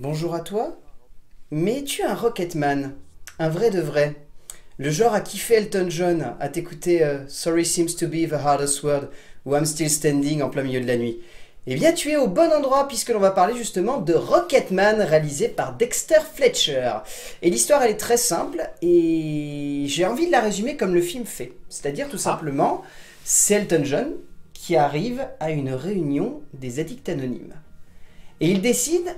Bonjour à toi. Mais tu es un Rocketman, un vrai de vrai. Le genre à kiffer Elton John, à t'écouter euh, Sorry seems to be the hardest word ou I'm still standing en plein milieu de la nuit. Eh bien, tu es au bon endroit puisque l'on va parler justement de Rocketman réalisé par Dexter Fletcher. Et l'histoire, elle est très simple et j'ai envie de la résumer comme le film fait. C'est-à-dire tout simplement, c'est Elton John qui arrive à une réunion des addicts anonymes. Et il décide,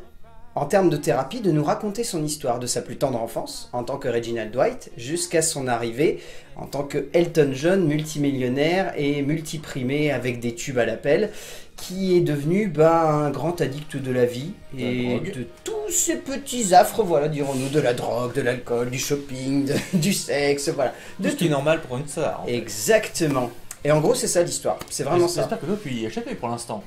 en termes de thérapie, de nous raconter son histoire de sa plus tendre enfance en tant que Reginald Dwight jusqu'à son arrivée en tant que Elton John, multimillionnaire et multiprimé avec des tubes à l'appel, qui est devenu ben, un grand addict de la vie et de tous ces petits affres, voilà, dirons-nous, de la drogue, de l'alcool, du shopping, de- du sexe, voilà. De Tout ce qui est normal pour une star. fait. Exactement. Et en gros, c'est ça l'histoire. C'est vraiment ça. J'espère que y as échappé pour l'instant.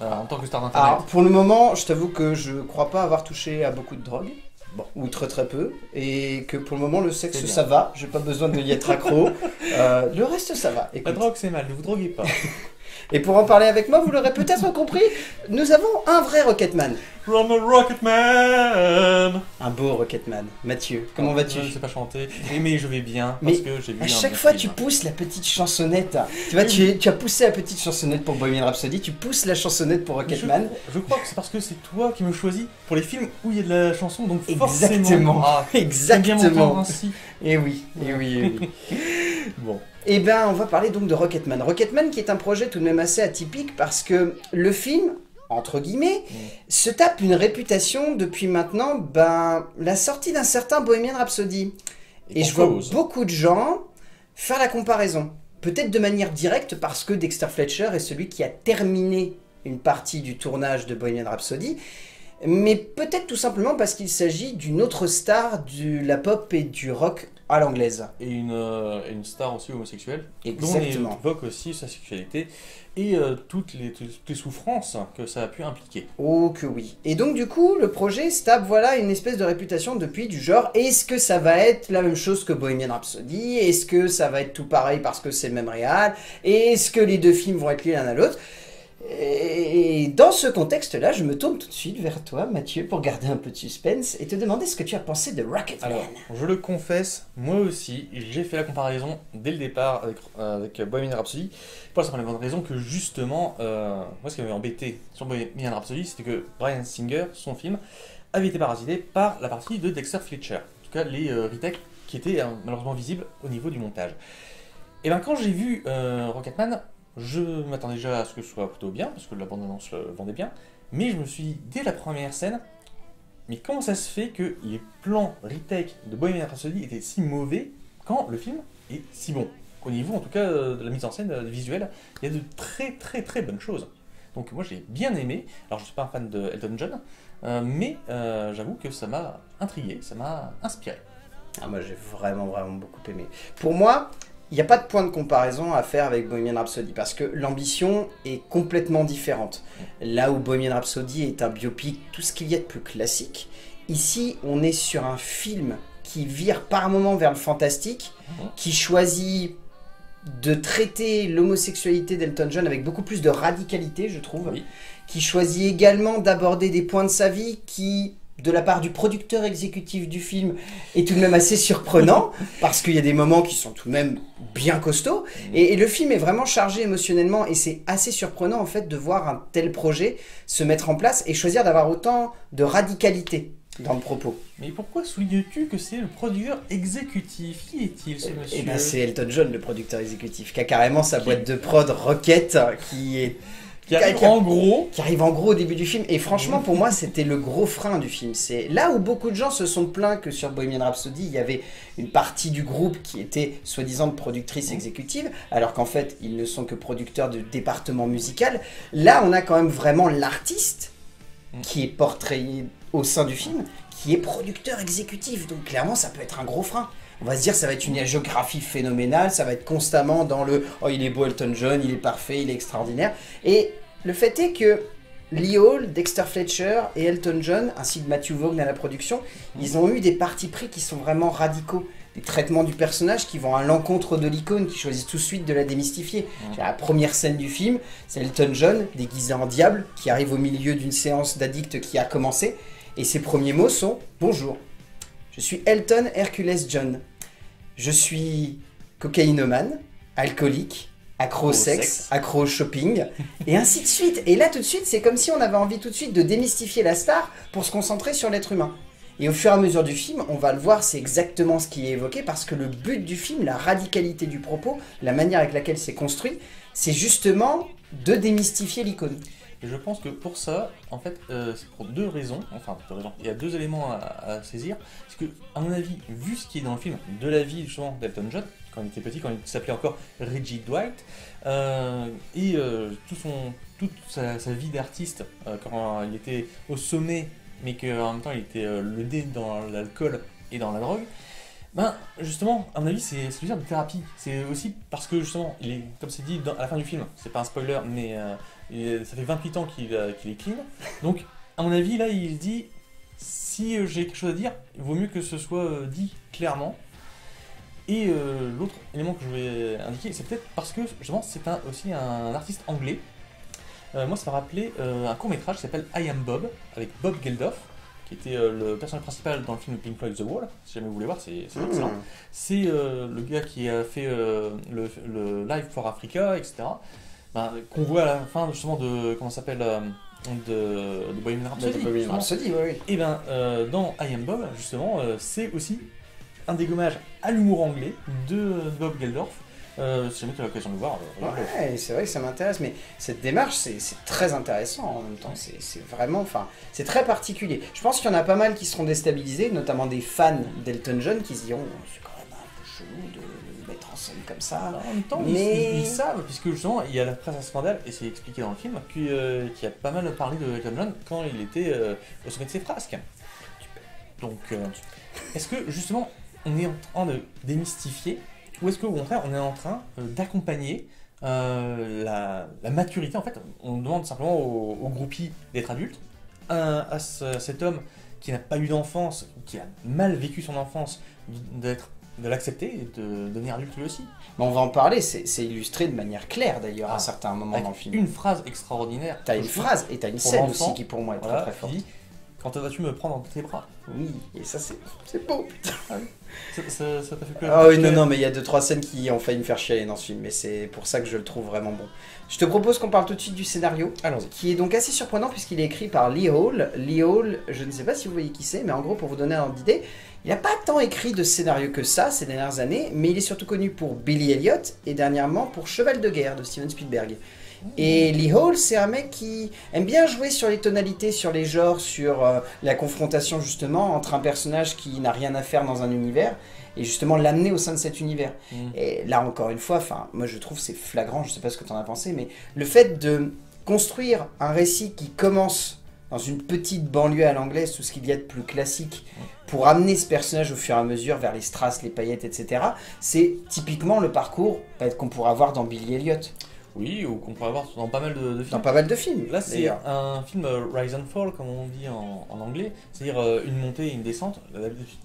Euh, en tant que star d'internet. Alors, pour le moment, je t'avoue que je crois pas avoir touché à beaucoup de drogue. Bon, ou très très peu, et que pour le moment le sexe ça va, j'ai pas besoin de y être accro. Euh, le reste ça va. La drogue c'est mal, ne vous droguez pas. Et pour en parler avec moi, vous l'aurez peut-être compris, nous avons un vrai Rocketman. I'm a Rocketman Un beau Rocketman. Mathieu, comment vas-tu Je ne sais pas chanter, mais je vais bien parce Mais que j'ai vu À chaque fois, film. tu pousses la petite chansonnette. Tu vois, tu, tu as poussé la petite chansonnette pour Bohemian Rhapsody, tu pousses la chansonnette pour Rocketman. Je, je crois que c'est parce que c'est toi qui me choisis pour les films où il y a de la chanson, donc forcément. Exactement. Ah, bien Exactement. ainsi. Et oui, et oui, et oui. Bon. Eh ben, on va parler donc de Rocketman. Rocketman qui est un projet tout de même assez atypique parce que le film, entre guillemets, Mm. se tape une réputation depuis maintenant, ben, la sortie d'un certain Bohemian Rhapsody. Et, je vois beaucoup de gens faire la comparaison. Peut-être de manière directe parce que Dexter Fletcher est celui qui a terminé une partie du tournage de Bohemian Rhapsody. Mais peut-être tout simplement parce qu'il s'agit d'une autre star de la pop et du rock à l'anglaise. Et une, euh, une star aussi homosexuelle. dont Exactement. on évoque aussi sa sexualité et euh, toutes, les, toutes les souffrances que ça a pu impliquer. Oh que oui. Et donc du coup, le projet se tape voilà une espèce de réputation depuis du genre est-ce que ça va être la même chose que Bohemian Rhapsody? Est-ce que ça va être tout pareil parce que c'est le même réal? Est-ce que les deux films vont être liés l'un à l'autre? Et dans ce contexte-là, je me tourne tout de suite vers toi, Mathieu, pour garder un peu de suspense et te demander ce que tu as pensé de Rocketman. Alors, je le confesse, moi aussi, j'ai fait la comparaison dès le départ avec, euh, avec Bohemian Rhapsody, pour la simple et bonne raison que justement, euh, moi ce qui m'avait embêté sur Bohemian Rhapsody, c'était que Brian Singer, son film, avait été parasité par la partie de Dexter Fletcher. En tout cas, les euh, retakes qui étaient euh, malheureusement visibles au niveau du montage. Et bien quand j'ai vu Rocketman, je m'attendais déjà à ce que ce soit plutôt bien, parce que la bande-annonce le vendait bien, mais je me suis dit, dès la première scène, mais comment ça se fait que les plans retake de Bohemian Rhapsody étaient si mauvais quand le film est si bon? Au niveau, en tout cas, euh, de la mise en scène euh, visuelle, il y a de très très très bonnes choses. Donc moi j'ai bien aimé. Alors je suis pas un fan de Elton John, euh, mais euh, j'avoue que ça m'a intrigué, ça m'a inspiré. Ah, moi j'ai vraiment vraiment beaucoup aimé. Pour moi, il n'y a pas de point de comparaison à faire avec Bohemian Rhapsody parce que l'ambition est complètement différente. Là où Bohemian Rhapsody est un biopic, tout ce qu'il y a de plus classique, ici on est sur un film qui vire par moments vers le fantastique, Mhm. qui choisit de traiter l'homosexualité d'Elton John avec beaucoup plus de radicalité, je trouve, Oui. qui choisit également d'aborder des points de sa vie qui, de la part du producteur exécutif du film, est tout de même assez surprenant, parce qu'il y a des moments qui sont tout de même bien costauds, et, et le film est vraiment chargé émotionnellement, et c'est assez surprenant en fait de voir un tel projet se mettre en place et choisir d'avoir autant de radicalité dans le propos. Mais pourquoi soulignes-tu que c'est le producteur exécutif? Qui est-il ce monsieur? Et ben c'est Elton John, le producteur exécutif, qui a carrément sa boîte de prod Rocket, qui est Qui arrive en gros qui arrive en gros au début du film. Et franchement, pour moi, c'était le gros frein du film. C'est là où beaucoup de gens se sont plaints que sur Bohemian Rhapsody, il y avait une partie du groupe qui était soi-disant productrice exécutive, alors qu'en fait, ils ne sont que producteurs de département musical. Là, on a quand même vraiment l'artiste qui est portrayé au sein du film, qui est producteur exécutif. Donc clairement, ça peut être un gros frein. On va se dire, ça va être une géographie phénoménale, ça va être constamment dans le oh, il est beau Elton John, il est parfait, il est extraordinaire. Et le fait est que Lee Hall, Dexter Fletcher et Elton John, ainsi que Matthew Vaughn à la production, ils ont eu des partis pris qui sont vraiment radicaux. Des traitements du personnage qui vont à l'encontre de l'icône, qui choisissent tout de suite de la démystifier. La première scène du film, c'est Elton John, déguisé en diable, qui arrive au milieu d'une séance d'addicts qui a commencé. Et ses premiers mots sont Bonjour, je suis Elton Hercules John. Je suis cocaïnomane, alcoolique, accro sexe, accro au shopping, et ainsi de suite. Et là, tout de suite, c'est comme si on avait envie tout de suite de démystifier la star pour se concentrer sur l'être humain. Et au fur et à mesure du film, on va le voir, c'est exactement ce qui est évoqué, parce que le but du film, la radicalité du propos, la manière avec laquelle c'est construit, c'est justement de démystifier l'icône. Et je pense que pour ça, en fait, euh, c'est pour deux raisons. Enfin, deux raisons. Il y a deux éléments à, à saisir. C'est que, à mon avis, vu ce qui est dans le film, de la vie justement d'Elton John, quand il était petit, quand il s'appelait encore Reggie Dwight, euh, et euh, tout son, toute sa, vie d'artiste, euh, quand il était au sommet, mais qu'en même temps il était le dé dans l'alcool et dans la drogue, ben justement, à mon avis, c'est une sorte de thérapie. C'est aussi parce que justement, il est, comme c'est dit à la fin du film, c'est pas un spoiler, mais ça fait 28 ans qu'il est clean. Donc, à mon avis, là, il dit si j'ai quelque chose à dire, il vaut mieux que ce soit dit clairement. Et euh, l'autre élément que je vais indiquer, c'est peut-être parce que justement, c'est un- aussi un artiste anglais. Euh, moi, ça m'a rappelé euh, un court métrage qui s'appelle I Am Bob, avec Bob Geldof, qui était le personnage principal dans le film Pink Floyd The Wall. Si jamais vous voulez voir, c'est excellent. Mmh. C'est le gars qui a fait le, le Live for Africa, etc. Ben, Qu'on voit à la fin justement de. Comment ça s'appelle De, de Bohemian Rhapsody. justement. Rhapsody, oui, oui. Et ben dans I Am Bob, justement, c'est aussi un dégommage à l'humour anglais de Bob Geldof. Euh, si jamais tu as l'occasion de le voir, euh. Ouais, c'est vrai que ça m'intéresse, mais cette démarche, c'est très intéressant en même temps. C'est vraiment, enfin, c'est très particulier. Je pense qu'il y en a pas mal qui seront déstabilisés, notamment des fans d'Elton John qui se diront Oh, c'est quand même un peu chelou de le mettre en scène comme ça. Alors, en même temps, ils- Mais- ils, ils savent, puisque justement, il y a la presse à scandale, et c'est expliqué dans le film, qui, euh, qui a pas mal parlé de Elton John quand il était euh, au sommet de ses frasques. Donc, euh, est-ce que justement, on est en train de démystifier, ou est-ce qu'au contraire, on est en train euh, d'accompagner euh, la, la maturité En fait, on demande simplement aux, aux groupies d'être adultes, à, à ce- cet homme qui n'a pas eu d'enfance, qui a mal vécu son enfance, d'être de l'accepter et de devenir adulte lui aussi. Mais on va en parler, c'est illustré de manière claire d'ailleurs à Ah, certains moments dans le film. une phrase extraordinaire. T'as une phrase et t'as une scène aussi qui pour moi est voilà, très très forte. dit Quand vas-tu me prendre dans tes bras? Oui, et ça c'est c'est beau. putain. Ça t'a fait peur Ah oui, non, non, mais il y a deux, trois scènes qui ont failli me faire chialer dans ce film, mais c'est pour ça que je le trouve vraiment bon. Je te propose qu'on parle tout de suite du scénario, qui est donc assez surprenant puisqu'il est écrit par Lee Hall. Lee Hall, je ne sais pas si vous voyez qui c'est, mais en gros, pour vous donner un ordre d'idée, il n'a pas tant écrit de scénario que ça ces dernières années, mais il est surtout connu pour Billy Elliot et dernièrement pour Cheval de guerre de Steven Spielberg. Et Lee Hall, c'est un mec qui aime bien jouer sur les tonalités, sur les genres, sur euh, la confrontation justement entre un personnage qui n'a rien à faire dans un univers et justement l'amener au sein de cet univers. Mm. Et là encore une fois, enfin, moi je trouve c'est flagrant, je sais pas ce que tu en as pensé, mais le fait de construire un récit qui commence dans une petite banlieue à l'anglaise, tout ce qu'il y a de plus classique, pour amener ce personnage au fur et à mesure vers les strass, les paillettes, etc., c'est typiquement le parcours euh, qu'on pourra voir dans Billy Elliot, Oui, ou qu'on pourrait voir dans pas mal de, de dans films. pas mal de films. Là, c'est un film euh, Rise and Fall, comme on dit en, en anglais, c'est-à-dire euh, une montée et une descente.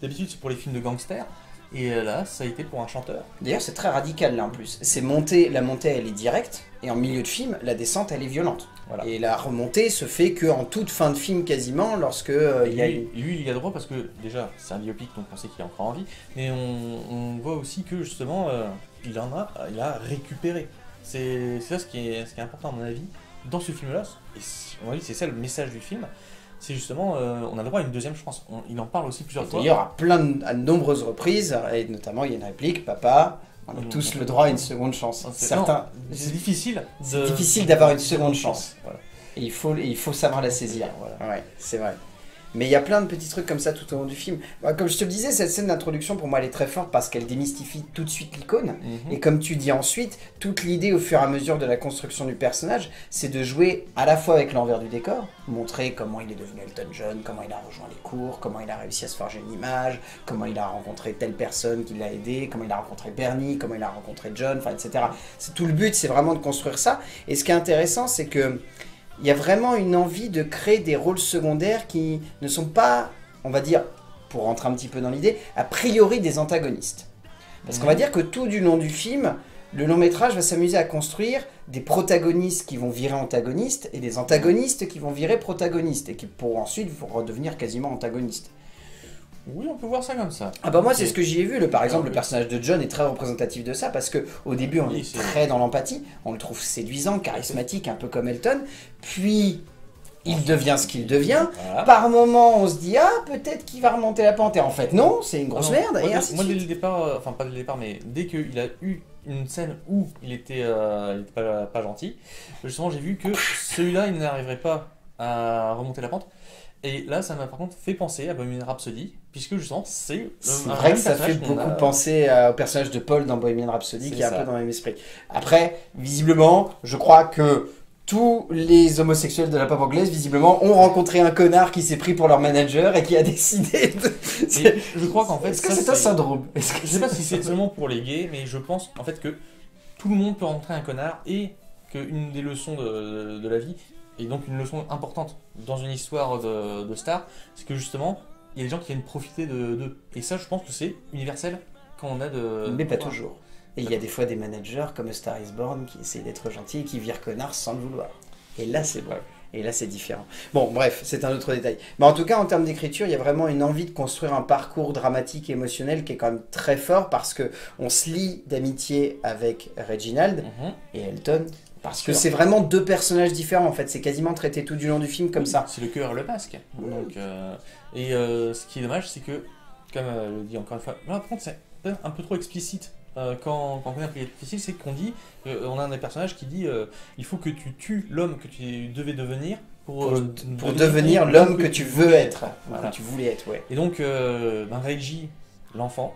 D'habitude- c'est pour les films de gangsters, et euh, là, ça a été pour un chanteur. D'ailleurs, c'est très radical là en plus. C'est monté, la montée elle est directe, et en milieu de film, la descente elle est violente. Voilà. Et la remontée se fait qu'en toute fin de film quasiment, lorsque euh, il y a lui, lui, il y a droit parce que déjà, c'est un biopic, donc on sait qu'il a encore envie, mais on, on voit aussi que justement, euh, il en a, il a récupéré. C'est ça ce qui, est, ce qui est important à mon avis dans ce film-là. Et à mon avis, c'est ça le message du film. C'est justement, euh, on a le droit à une deuxième chance. On- il en parle aussi plusieurs fois. D'ailleurs, à plein de, à de nombreuses reprises, et notamment il y a une réplique, papa, on a Mmh. tous le droit à une seconde chance. Ah, c'est- Certains, non, C'est difficile. de- difficile d'avoir une seconde chance. Voilà. Et il faut, et il faut savoir la saisir. Voilà. Ouais, c'est vrai. Mais il y a plein de petits trucs comme ça tout au long du film. Bah, Comme je te le disais, cette scène d'introduction, pour moi, elle est très forte parce qu'elle démystifie tout de suite l'icône. Mhm. Et comme tu dis ensuite, toute l'idée au fur et à mesure de la construction du personnage, c'est de jouer à la fois avec l'envers du décor, montrer comment il est devenu Elton John, comment il a rejoint les cours, comment il a réussi à se forger une image, comment il a rencontré telle personne qui l'a aidé, comment il a rencontré Bernie, comment il a rencontré John, enfin etc. C'est tout le but, c'est vraiment de construire ça. Et ce qui est intéressant, c'est que il y a vraiment une envie de créer des rôles secondaires qui ne sont pas, on va dire, pour rentrer un petit peu dans l'idée, a priori des antagonistes. Parce qu'on va dire que tout du long du film, le long métrage va s'amuser à construire des protagonistes qui vont virer antagonistes et des antagonistes qui vont virer protagonistes et qui pour ensuite redevenir quasiment antagonistes. Oui, on peut voir ça comme ça. Ah bah moi c'est ce que j'y ai vu. Le, par exemple Ah le oui. personnage de John est très représentatif de ça parce que au début on Oui, est très dans l'empathie, on le trouve séduisant, charismatique, un peu comme Elton. Puis il devient ce qu'il devient. Voilà. Par moment on se dit ah peut-être qu'il va remonter la pente et en fait non c'est une grosse Ah non, merde Moi, et dès- ainsi de moi, dès suite. le départ, euh, enfin pas dès le départ, mais dès qu'il a eu une scène où il était, euh, il était pas, pas gentil, justement j'ai vu que celui-là il n'arriverait pas à remonter la pente. Et là, ça m'a par contre fait penser à Bohemian Rhapsody, puisque justement c'est C'est vrai que ça fait beaucoup a- penser euh, au personnage de Paul dans Bohemian Rhapsody qui est un peu dans le même esprit. Après, visiblement, je crois que tous les homosexuels de la pop anglaise, visiblement, ont rencontré un connard qui s'est pris pour leur manager et qui a décidé de... Je crois qu'en fait, Est-ce que c'est un syndrome que Je sais pas si c'est seulement pour les gays, mais je pense en fait que tout le monde peut rencontrer un connard et qu'une des leçons de, de la vie, et donc une leçon importante dans une histoire de, de star, c'est que justement, il y a des gens qui viennent profiter de d'eux. Et ça, je pense que c'est universel quand on a de. Mais pas toujours. Et il y a des fois des managers comme Star is Born qui essayent d'être gentils et qui virent connard sans le vouloir. Et là, c'est bon. Et là, c'est différent. Bon, bref, c'est un autre détail. Mais en tout cas, en termes d'écriture, il y a vraiment une envie de construire un parcours dramatique et émotionnel qui est quand même très fort parce que on se lie d'amitié avec Reginald Mhm. et Elton. Parce que c'est vraiment deux personnages différents en fait. C'est quasiment traité tout du long du film comme Oui, ça. C'est le cœur et le masque. Donc, euh, et euh, ce qui est dommage, c'est que, comme euh, le dit encore une fois, là, par contre, c'est un peu trop explicite. Euh, quand, quand on connaît difficile, c'est qu'on dit, euh, on a un des personnages qui dit, euh, il faut que tu tues l'homme que tu devais devenir pour, Pour, pour devenir l'homme que tu veux être. Voilà. Que tu voulais être, ouais. Et donc, euh, ben, Reggie, l'enfant,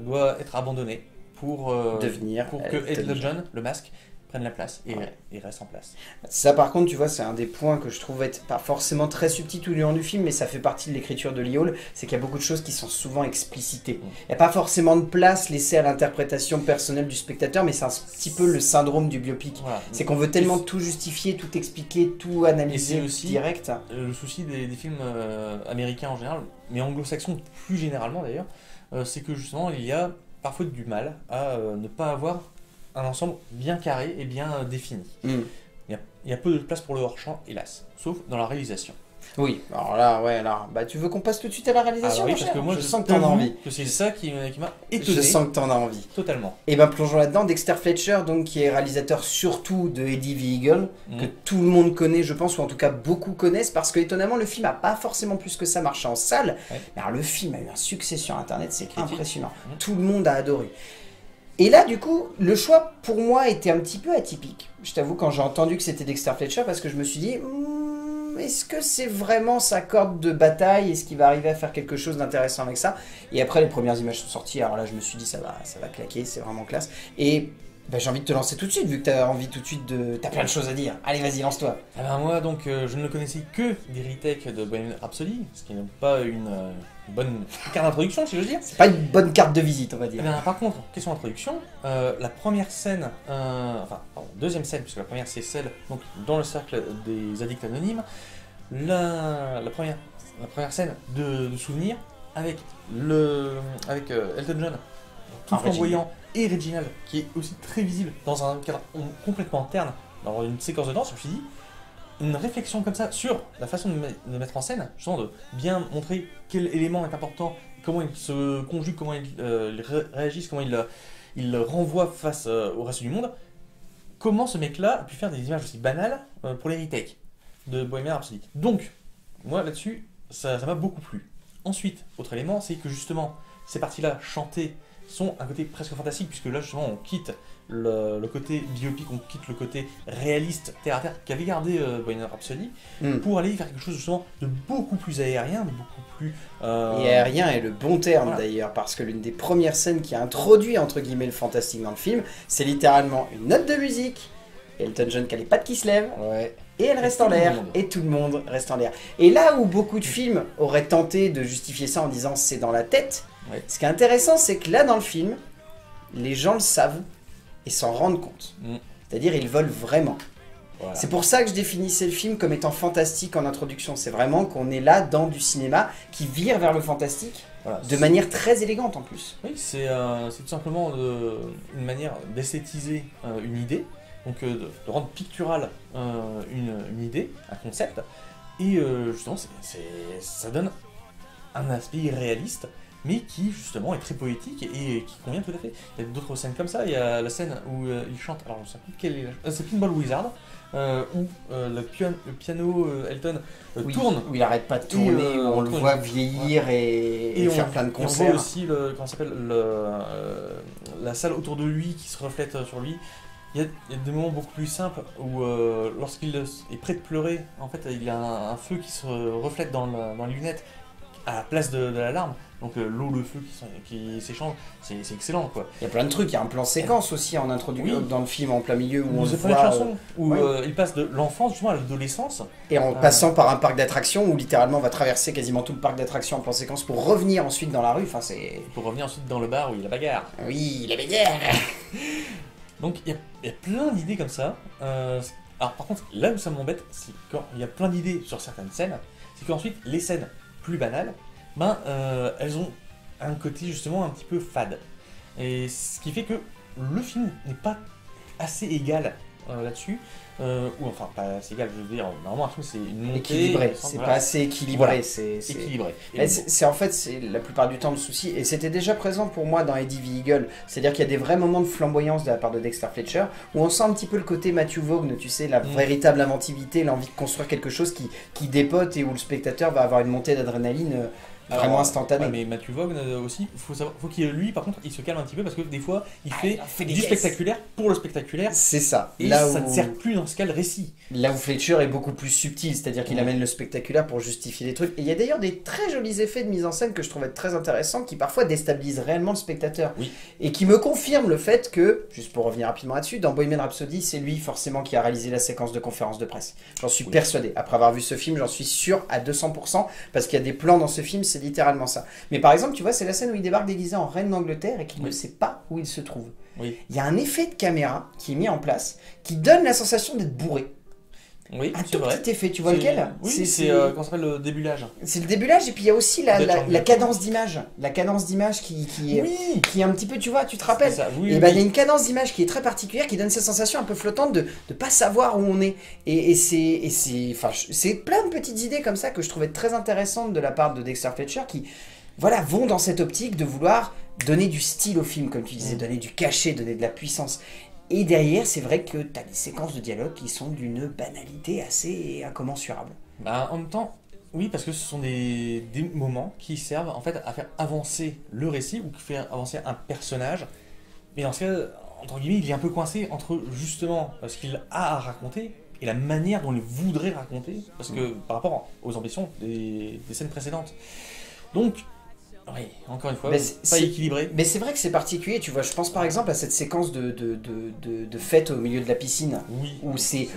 doit être abandonné pour, Devenir pour que Elton. John, le masque, prenne la place et, Ouais. et reste en place. Ça, par contre, tu vois, c'est un des points que je trouve être pas forcément très subtil tout le long du film, mais ça fait partie de l'écriture de Lee Hall, c'est qu'il y a beaucoup de choses qui sont souvent explicitées. Il n'y a pas forcément de place laissée à l'interprétation personnelle du spectateur, mais c'est un petit peu le syndrome du biopic. Voilà. C'est qu'on veut tellement tout justifier, tout expliquer, tout analyser aussi- direct. Euh, le souci des, des films euh, américains en général, mais anglo-saxons plus généralement d'ailleurs, euh, c'est que justement il y a parfois du mal à euh, ne pas avoir un ensemble bien carré et bien euh, défini. Hmm. Il y, a, il y a peu de place pour le hors-champ, hélas, sauf dans la réalisation. Oui, alors là, ouais, là, bah tu veux qu'on passe tout de suite à la réalisation Alors oui, parce cher que moi je, je, sens que t'en as envie. que c'est ça qui, m'a- qui m'a étonné Je sens que t'en as envie. totalement. Et ben plongeons là-dedans. Dexter Fletcher, donc qui est réalisateur surtout de Eddie Eagle, Mm. que tout le monde connaît, je pense, ou en tout cas beaucoup connaissent, parce que étonnamment le film a pas forcément plus que ça marché en salle. Ouais. Mais alors le film a eu un succès sur Internet, c'est impressionnant. Mm. Tout le monde a adoré. Et là, du coup, le choix pour moi était un petit peu atypique. Je t'avoue quand j'ai entendu que c'était Dexter Fletcher, parce que je me suis dit, Hmm, est-ce que c'est vraiment sa corde de bataille? Est-ce qu'il va arriver à faire quelque chose d'intéressant avec ça? Et après, les premières images sont sorties. Alors là, je me suis dit, ça va, ça va claquer, c'est vraiment classe. Et ben, j'ai envie de te lancer tout de suite, vu que tu as envie tout de suite de. T'as plein de choses à dire. Allez, vas-y, lance-toi. Ah ben moi donc euh, je ne le connaissais que des retakes de Bohemian Rhapsody, ce qui n'est pas une euh, bonne carte d'introduction si je veux dire. C'est pas une bonne carte de visite, on va Eh dire. bien, par contre, question d'introduction, euh, la première scène, enfin, pardon, deuxième scène, puisque la première c'est celle donc, dans le cercle des addicts anonymes, la, la, première, la première scène de, de souvenir avec, le, avec Elton John, tout Ah, flamboyant, et Reginald, qui est aussi très visible dans un cadre complètement interne, dans une séquence de danse, je me suis dit, une réflexion comme ça sur la façon de, me- de mettre en scène, justement de bien montrer quel élément est important, comment il se conjugue, comment il, euh, comment il, euh, il renvoie face euh, au reste du monde. Comment ce mec-là a pu faire des images aussi banales euh, pour les retakes de Bohemian Rhapsody. Donc, moi là-dessus, ça m'a beaucoup plu. Ensuite, autre élément, c'est que justement, ces parties-là chantées sont un côté presque fantastique, puisque là justement on quitte le, le côté biopic, on quitte le côté réaliste, terre à terre, qu'avait gardé euh, Bohemian Rhapsody, Hmm. pour aller faire quelque chose justement de beaucoup plus aérien, de beaucoup plus... euh, Et aérien est le bon terme Voilà. d'ailleurs, parce que l'une des premières scènes qui a introduit entre guillemets le fantastique dans le film, c'est littéralement une note de musique, Elton John qui a les pattes qui se lèvent, Ouais. et elle reste en l'air, et tout le monde reste en l'air. Et là où beaucoup de films auraient tenté de justifier ça en disant c'est dans la tête, Ouais. ce qui est intéressant c'est que là dans le film, les gens le savent et s'en rendent compte. Mm. C'est-à-dire ils veulent vraiment. Voilà. C'est pour ça que je définissais le film comme étant fantastique en introduction. C'est vraiment qu'on est là dans du cinéma qui vire vers le fantastique Voilà. de manière très élégante en plus. Oui, c'est euh, tout simplement de- une manière d'esthétiser euh, une idée, donc euh, de, de rendre pictural euh, une, une idée, un concept, et euh, justement, ça donne un aspect réaliste, mais qui justement est très poétique et qui convient tout à fait. Il y a d'autres scènes comme ça, il y a la scène où euh, il chante, alors je sais plus quelle est la... euh, c'est Pinball Wizard, euh, où euh, le, pian- le piano Elton Oui, tourne Où il arrête pas de tourner, Et, on le tourne. voit vieillir et, et Et, faire on, plein de et on voit concerts. aussi le, comment s'appelle, le, la salle autour de lui qui se reflète sur lui. Il y, a, il y a des moments beaucoup plus simples où, euh, lorsqu'il est prêt de pleurer, en fait, il y a un, un feu qui se reflète dans les lunettes à la place de, de la larme. Donc euh, l'eau, le feu qui, s'échangent, c'est excellent quoi. Il y a plein de trucs, il y a un plan séquence aussi en introduction Oui. dans le film en plein milieu où On de voit chanson euh, où euh, il passe de l'enfance justement à l'adolescence. et en passant par un parc d'attractions où littéralement on va traverser quasiment tout le parc d'attractions en plan séquence pour revenir ensuite dans la rue. Enfin c'est Pour revenir ensuite dans le bar où il y a la bagarre. oui, la bagarre. Donc il y, a- il y a plein d'idées comme ça. Euh, alors par contre, là où ça m'embête, c'est quand il y a plein d'idées sur certaines scènes, c'est qu'ensuite les scènes plus banales, ben euh, elles ont un côté justement un petit peu fade. Et ce qui fait que le film n'est pas assez égal euh, là-dessus. Euh, ou enfin pas assez égal, je veux dire, normalement un film c'est une montée. Équilibré, c'est voilà, pas assez équilibré, Voilà. c'est équilibré. C'est c'est en fait c'est la plupart du temps le souci et c'était déjà présent pour moi dans Eddie v Eagle, c'est-à-dire qu'il y a des vrais moments de flamboyance de la part de Dexter Fletcher où on sent un petit peu le côté Matthew Vaughn, tu sais, la Mm. véritable inventivité, l'envie de construire quelque chose qui, qui dépote et où le spectateur va avoir une montée d'adrénaline euh, vraiment. Ouais, mais Matthew Vaughn euh, aussi, faut savoir, faut qu'il lui par contre il se calme un petit peu parce que des fois il fait, il fait du spectaculaire pour le spectaculaire C'est ça. et là ça où, ne sert plus dans ce cas le récit. là où Fletcher est beaucoup plus subtil, c'est-à-dire qu'il amène le spectaculaire pour justifier des trucs. Et il y a d'ailleurs des très jolis effets de mise en scène que je trouvais très intéressants qui parfois déstabilisent réellement le spectateur. Oui. Et qui me confirment le fait que, juste pour revenir rapidement là-dessus, dans Bohemian Rhapsody, c'est lui forcément qui a réalisé la séquence de conférence de presse. J'en suis Oui. persuadé. Après avoir vu ce film, j'en suis sûr à 200%, parce qu'il y a des plans dans ce film, c'est littéralement ça. Mais par exemple, tu vois, c'est la scène où il débarque déguisé en reine d'Angleterre et qu'il Oui. ne sait pas où il se trouve. Oui. Il y a un effet de caméra qui est mis en place qui donne la sensation d'être bourré. Oui, Un tout vrai. petit effet, tu vois lequel Oui, C'est- euh, comment ça s'appelle le débulage. c'est le débulage et puis il y a aussi la, cadence d'image. La cadence d'image qui, qui, est- Oui. qui est un petit peu, tu vois, tu te rappelles Ça, oui, et oui, ben il y a oui. une cadence d'image qui est très particulière qui donne cette sensation un peu flottante de ne pas savoir où on est. Et, et c'est enfin c'est plein de petites idées comme ça que je trouvais très intéressantes de la part de Dexter Fletcher qui voilà vont dans cette optique de vouloir donner du style au film comme tu disais, Mm. donner du cachet, donner de la puissance. Et derrière, c'est vrai que tu as des séquences de dialogue qui sont d'une banalité assez incommensurable. Bah, en même temps, oui, parce que ce sont des, des moments qui servent en fait à faire avancer le récit ou qui faire avancer un personnage. Mais dans ce cas, entre guillemets, il est un peu coincé entre justement ce qu'il a à raconter et la manière dont il voudrait raconter, parce que par rapport aux ambitions des, des scènes précédentes. Donc, oui, encore une fois, Mais pas équilibré. Mais c'est vrai que c'est particulier, tu vois. Je pense par exemple à cette séquence de, de, de, de, de fête au milieu de la piscine. Oui, Où c'est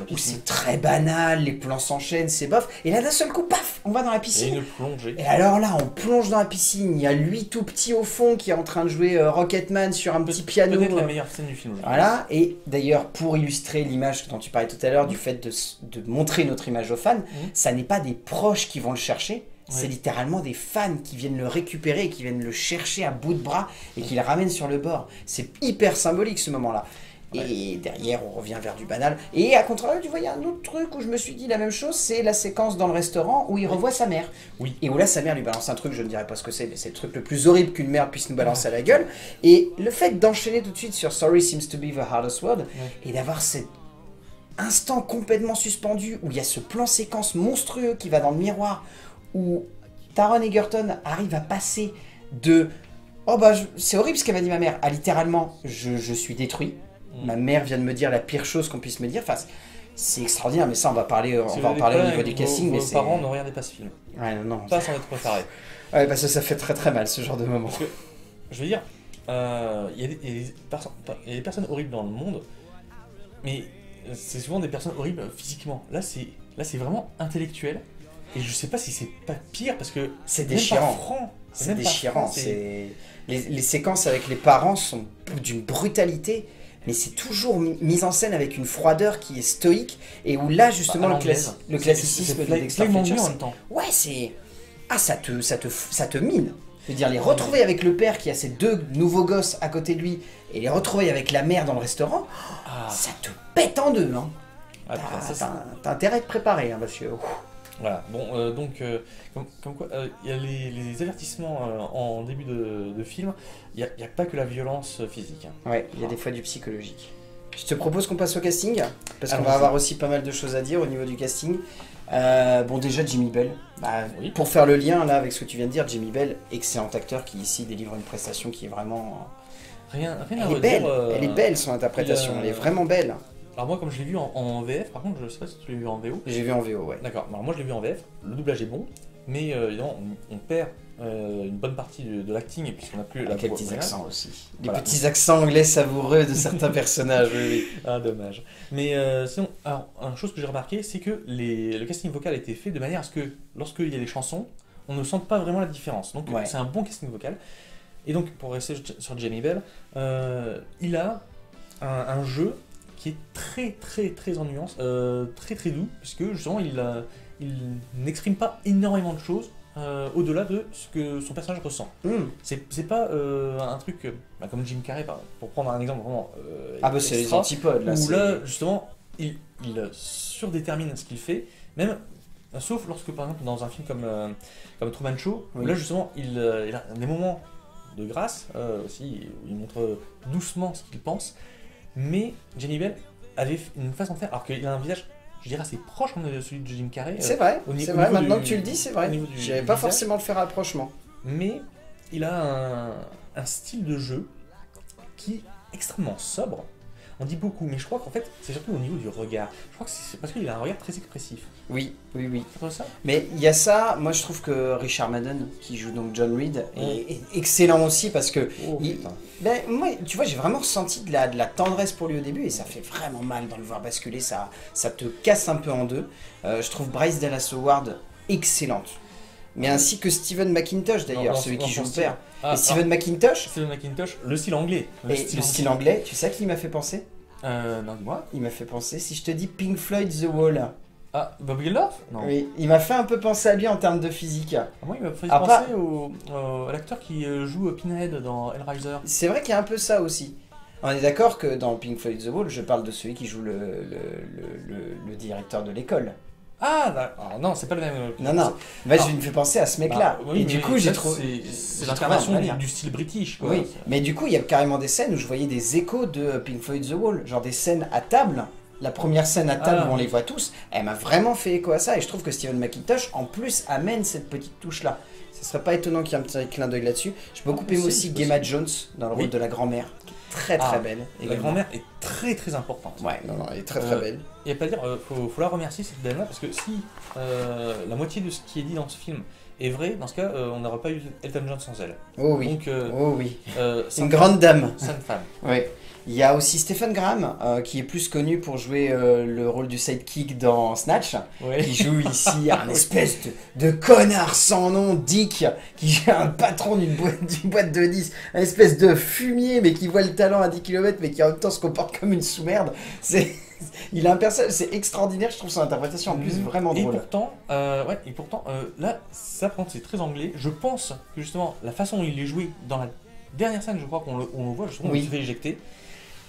très banal, les plans s'enchaînent, c'est bof. Et là d'un seul coup, paf, on va dans la Et piscine. une plongée. Et alors là, on plonge dans la piscine. Il y a lui tout petit au fond qui est en train de jouer euh, Rocketman sur un petit piano. Peut-être la euh, meilleure scène du film. Voilà, et d'ailleurs, pour illustrer l'image dont tu parlais tout à l'heure, du fait de, montrer notre image aux fans, ça n'est pas des proches qui vont le chercher, c'est Ouais. littéralement des fans qui viennent le récupérer, qui viennent le chercher à bout de bras et qui le ramènent sur le bord. C'est hyper symbolique ce moment-là. Et derrière, on revient vers du banal. Et à contrario, tu vois, il y a un autre truc où je me suis dit la même chose, c'est la séquence dans le restaurant où il revoit sa mère. Oui. Et où là, sa mère lui balance un truc, je ne dirais pas ce que c'est, mais c'est le truc le plus horrible qu'une mère puisse nous balancer à la gueule. Et le fait d'enchaîner tout de suite sur Sorry seems to be the hardest word, et d'avoir cet instant complètement suspendu où il y a ce plan séquence monstrueux qui va dans le miroir, où Taron Egerton arrive à passer de Oh bah c'est horrible ce qu'elle m'a dit ma mère, à littéralement je, je suis détruit. Mm. Ma mère vient de me dire la pire chose qu'on puisse me dire. Enfin, c'est extraordinaire, mais ça on va parler, on va en parler au niveau du casting, avec mais vos parents ne regardez pas ce film. Ouais, non, non. Pas sans être préparé. Ouais, parce que ça fait très très mal ce genre de moment. Parce que, je veux dire, euh, il y, a des- il y a des perso- il y a des personnes horribles dans le monde, mais c'est souvent des personnes horribles physiquement. Là, c'est vraiment intellectuel. Et je sais pas si c'est pas pire parce que C'est déchirant. franc. C'est déchirant. C'est les, les séquences avec les parents sont d'une brutalité. mais c'est toujours mi- mis en scène avec une froideur qui est stoïque et où là justement Bah, le, classi- le classicisme de Dexter Fletcher, mieux en c'est- même temps. ouais c'est ah ça te ça te ça te mine. Je veux dire les retrouver avec le père qui a ses deux nouveaux gosses à côté de lui et les retrouver avec la mère dans le restaurant, Ah, ça te pète en deux. Hein. ah, T'as intérêt à te préparer hein, ouf. Voilà, bon, euh, donc, euh, comme, comme quoi, euh, il y a les, les avertissements en début de, de film, il n'y a, pas que la violence physique. hein. Ouais, il y a des fois du psychologique. Je te propose qu'on passe au casting, parce qu'on va avoir aussi pas mal de choses à dire au niveau du casting. Bon, déjà Jimmy Bell. Bah, Oui. Pour faire le lien là avec ce que tu viens de dire, Jimmy Bell, excellent acteur qui ici délivre une prestation qui est vraiment. Rien, rien à Elle est redire. belle, elle est belle son interprétation, elle est vraiment belle. Alors moi, comme je l'ai vu en, en VF, par contre, je sais pas si tu l'as vu en VO. J'ai vu en VO, ouais. D'accord, alors moi je l'ai vu en VF, le doublage est bon, mais euh, évidemment, on, on perd euh, une bonne partie de, de l'acting puisqu'on n'a plus la les petits accents aussi. Les Voilà. petits accents anglais savoureux de certains personnages, oui. Ah, dommage. Mais euh, sinon, alors, une chose que j'ai remarqué, c'est que les, le casting vocal a été fait de manière à ce que, lorsqu'il y a des chansons, on ne sente pas vraiment la différence. Donc, Ouais. c'est un bon casting vocal. Et donc, pour rester sur Jamie Bell, euh, il a un, un jeu qui est très, très, très en nuance, euh, très, très doux, puisque justement, il, a- il n'exprime pas énormément de choses. euh, au-delà de ce que son personnage ressent. Hmm. C'est pas euh, un truc euh, bah, comme Jim Carrey, pour prendre un exemple vraiment. euh, Ah bah c'est les antipodes là. où là, justement, il, il surdétermine ce qu'il fait, même, euh, sauf lorsque, par exemple, dans un film comme, euh, comme Truman Show, où là, justement, il, euh, il a des moments de grâce euh, aussi, où il montre doucement ce qu'il pense, mais Jenny Bell avait une façon de faire, alors qu'il a un visage, je dirais, assez proche de celui de Jim Carrey, euh, C'est vrai, ni- c'est vrai, maintenant du- que tu le dis, c'est vrai. J'avais pas visage. forcément le faire rapprochement. mais il a un, un style de jeu qui est extrêmement sobre. On dit beaucoup, mais je crois qu'en fait, c'est surtout au niveau du regard. Je crois que c'est parce qu'il a un regard très expressif. Oui, oui, oui. Ça Mais il y a ça, moi je trouve que Richard Madden, qui joue donc John Reed, est, est excellent aussi parce que, Oh, il- ben, moi, tu vois, j'ai vraiment ressenti de la, de la tendresse pour lui au début et ça fait vraiment mal dans le voir basculer, ça, ça te casse un peu en deux. Euh, je trouve Bryce Dallas Howard excellente. Mais ainsi que Steven McIntosh d'ailleurs, celui qui joue le style. père. Ah, et Steven McIntosh, alors, Steven McIntosh, le style anglais. et le style anglais, tu sais à qui il m'a fait penser? Euh, non, dis-moi. Il m'a fait penser, si je te dis Pink Floyd The Wall, Ah, Bob Geldof? Non. oui, il m'a fait un peu penser à lui en termes de physique. Ah, moi, il m'a fait Ah, penser pas- au, à l'acteur qui euh, joue Pinhead dans Hellraiser. C'est vrai qu'il y a un peu ça aussi. On est d'accord que dans Pink Floyd The Wall, je parle de celui qui joue le, le, le- le- le directeur de l'école. Ah, d'accord. Alors, non, c'est pas le même. Non, non. Bah, Ah. je me fais penser à ce mec-là. Bah, oui, et du coup, j'ai trouvé. c'est- l'incarnation du, du style british, quoi. Oui, mais du coup, il y a carrément des scènes où je voyais des échos de Pink Floyd The Wall. Genre des scènes à table. La première scène à table Ah. où on les voit tous, elle m'a vraiment fait écho à ça. Et je trouve que Steven McIntosh, en plus, amène cette petite touche-là. Ce serait pas étonnant qu'il y ait un petit clin d'œil là-dessus. J'ai beaucoup aimé aussi. Gemma Jones dans le rôle Oui. de la grand-mère, très très Ah, belle. La également. grand-mère est très très importante. Ouais, non, non, elle est très très Euh, belle. Il n'y a pas à dire, euh, faut, faut la remercier cette dame-là, parce que si euh, la moitié de ce qui est dit dans ce film est vrai, dans ce cas, euh, on n'aurait pas eu Elton John sans elle. Oh oui. Donc, Oh oui. C'est une grande dame. sainte femme. Oui. Il y a aussi Stephen Graham, euh, qui est plus connu pour jouer euh, le rôle du sidekick dans Snatch, Ouais. qui joue ici un espèce de, de connard sans nom, Dick, qui est un patron d'une boîte, de 10, un espèce de fumier, mais qui voit le talent à 10 km, mais qui en même temps se comporte comme une sous-merde. C'est, il a un personnage, c'est extraordinaire, je trouve son interprétation en plus Mhm. vraiment Et drôle. pourtant, euh, ouais, et pourtant là, ça prend, c'est très anglais. Je pense que justement, la façon dont il est joué dans la dernière scène, je crois qu'on le, on le voit, justement, Oui. il se fait éjecter.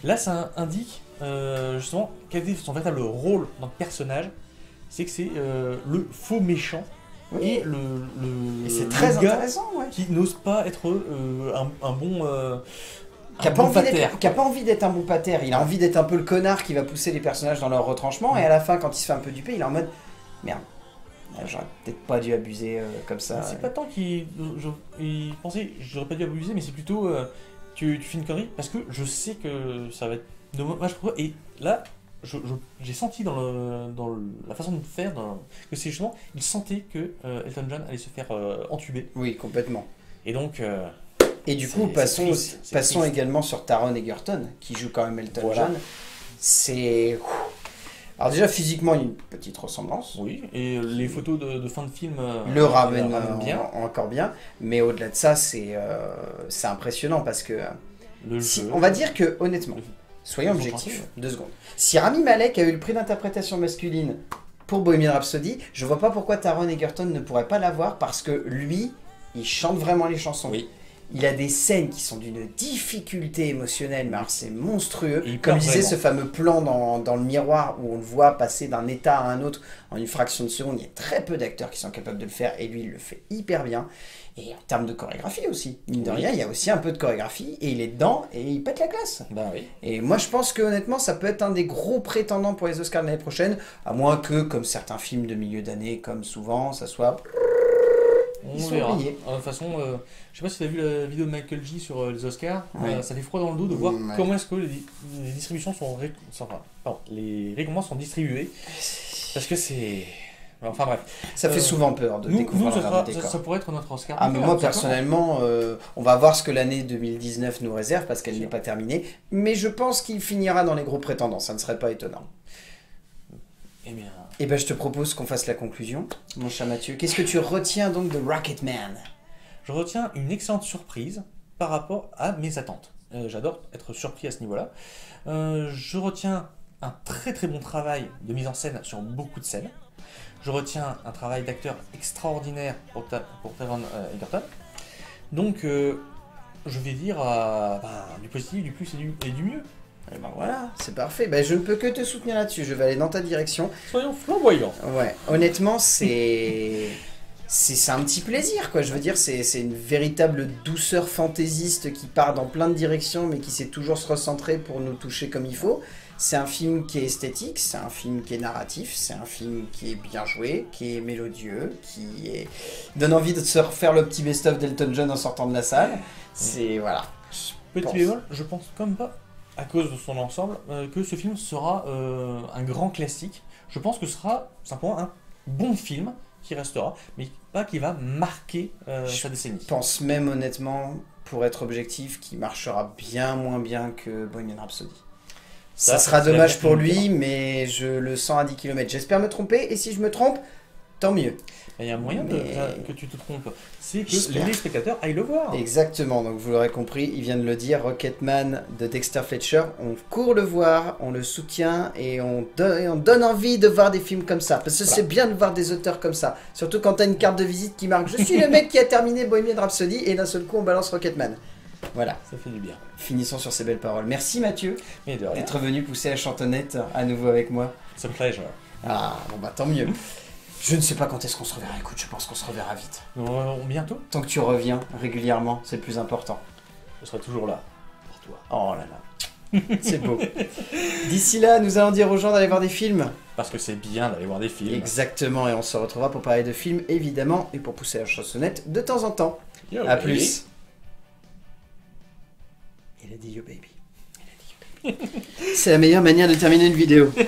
Là, ça indique euh, justement quel est son véritable rôle dans le personnage. C'est que c'est euh, le faux méchant Oui. et le, c'est le très gars intéressant, ouais. qui n'ose pas être euh, un, un bon. Qui a, pas envie d'être, qui a pas envie d'être un bon pater, il a envie d'être un peu le connard qui va pousser les personnages dans leur retranchement, et à la fin, quand il se fait un peu duper, il est en mode Merde, j'aurais peut-être pas dû abuser euh, comme ça. C'est pas tant qu'il je- il pensait j'aurais pas dû abuser, mais c'est plutôt euh, tu, tu fais une connerie parce que je sais que ça va être dommage pour toi. Et là, je- je- j'ai senti dans, le, dans le- la façon de faire dans- que c'est justement, il sentait que euh, Elton John allait se faire euh, entuber. Oui, complètement. Et donc, euh, Et du coup, passons, triste, passons également sur Taron Egerton, qui joue quand même Elton Voilà. John. C'est. Alors, déjà, physiquement, il y a une petite ressemblance. oui, et les photos de, de fin de film euh, Le ramène, ramènent bien. en- encore bien, mais au-delà de ça, c'est euh, c'est impressionnant parce que Le si- jeu. on va dire que honnêtement, Soyons Ils sont objectifs. Deux secondes. Si Rami Malek a eu le prix d'interprétation masculine pour Bohemian Rhapsody, je vois pas pourquoi Taron Egerton ne pourrait pas l'avoir parce que lui, il chante vraiment les chansons. Oui. Il a des scènes qui sont d'une difficulté émotionnelle, mais alors c'est monstrueux. Il Comme disait ce fameux plan dans, dans le miroir où on le voit passer d'un état à un autre en une fraction de seconde, il y a très peu d'acteurs qui sont capables de le faire et lui il le fait hyper bien. Et en termes de chorégraphie aussi, mine de Oui. rien, il y a aussi un peu de chorégraphie et il est dedans et il pète la classe. Bah oui. Et moi, je pense que honnêtement, ça peut être un des gros prétendants pour les Oscars l'année prochaine, à moins que, comme certains films de milieu d'année, comme souvent, ça soit. On Ils sont verra. oubliés. Euh, De toute façon, euh, je sais pas si tu as vu la vidéo de Michael J sur euh, les Oscars. Ouais. Euh, ça fait froid dans le dos de voir Mm, ouais. comment est-ce que les, les distributions sont, ré- sont- enfin, pardon, les récompenses sont distribuées. Parce que c'est. Enfin bref. Ça fait Euh, souvent peur de Nous, découvrir nous ça, sera- ça- pourrait être notre Oscar. Ah, mais moi, personnellement, euh, on va voir ce que l'année 2019 nous réserve parce qu'elle n'est pas terminée. Mais je pense qu'il finira dans les gros prétendants, ça ne serait pas étonnant. Eh bien, Et ben, je te propose qu'on fasse la conclusion, mon cher Mathieu. Qu'est-ce que tu retiens donc de Rocketman je retiens une excellente surprise par rapport à mes attentes. Euh, J'adore être surpris à ce niveau-là. Euh, je retiens un très très bon travail de mise en scène sur beaucoup de scènes. Je retiens un travail d'acteur extraordinaire pour, Ta- pour euh. Donc, je vais dire ben, du positif, du plus et du mieux. Eh ben voilà, c'est parfait. Ben, je ne peux que te soutenir là-dessus. Je vais aller dans ta direction. Soyons flamboyants. Ouais, honnêtement, c'est. C'est un petit plaisir, quoi. Je veux dire, c'est une véritable douceur fantaisiste qui part dans plein de directions, mais qui sait toujours se recentrer pour nous toucher comme il faut. C'est un film qui est esthétique, c'est un film qui est narratif, c'est un film qui est bien joué, qui est mélodieux, qui est... donne envie de se refaire le petit best-of d'Elton John en sortant de la salle. C'est... voilà. Petit bémol, je pense comme pas, à cause de son ensemble, euh, que ce film sera euh, un grand classique. Je pense que ce sera simplement un bon film qui restera, mais pas qui va marquer euh, sa décennie. Je pense même honnêtement, pour être objectif, qu'il marchera bien moins bien que Bohemian Rhapsody. Ça, Ça, sera dommage pour lui, mais je le sens à 10 km. J'espère me tromper, et si je me trompe, tant mieux. Il y a un moyen de- que tu te trompes, c'est que les spectateurs aillent le voir. Exactement, donc vous l'aurez compris, il vient de le dire, Rocketman de Dexter Fletcher, on court le voir, on le soutient et on, donne, et on donne envie de voir des films comme ça. Parce que Voilà. c'est bien de voir des auteurs comme ça. Surtout quand t'as une carte de visite qui marque « Je suis le mec qui a terminé Bohemian Rhapsody » et d'un seul coup on balance Rocketman. Voilà, Ça fait du bien. finissons sur ces belles paroles. Merci Mathieu d'être venu pousser la chantonnette à nouveau avec moi. c'est un pleasure. Ah, bon bah tant mieux. Je ne sais pas quand est-ce qu'on se reverra, écoute, je pense qu'on se reverra vite. Reverrons bientôt, Tant que tu reviens régulièrement, c'est le plus important. je serai toujours là pour toi. Oh là là, c'est beau. D'ici là, nous allons dire aux gens d'aller voir des films. Parce que c'est bien d'aller voir des films. Exactement, et on se retrouvera pour parler de films, évidemment, et pour pousser la chansonnette de temps en temps. Yo, A baby. plus. Il a dit yo baby. Il a dit yo baby. C'est la meilleure manière de terminer une vidéo.